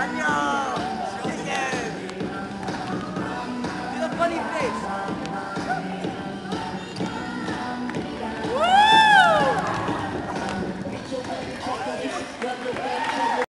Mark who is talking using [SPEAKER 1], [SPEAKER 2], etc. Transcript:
[SPEAKER 1] Daniel! Chicken! Do a funny
[SPEAKER 2] face!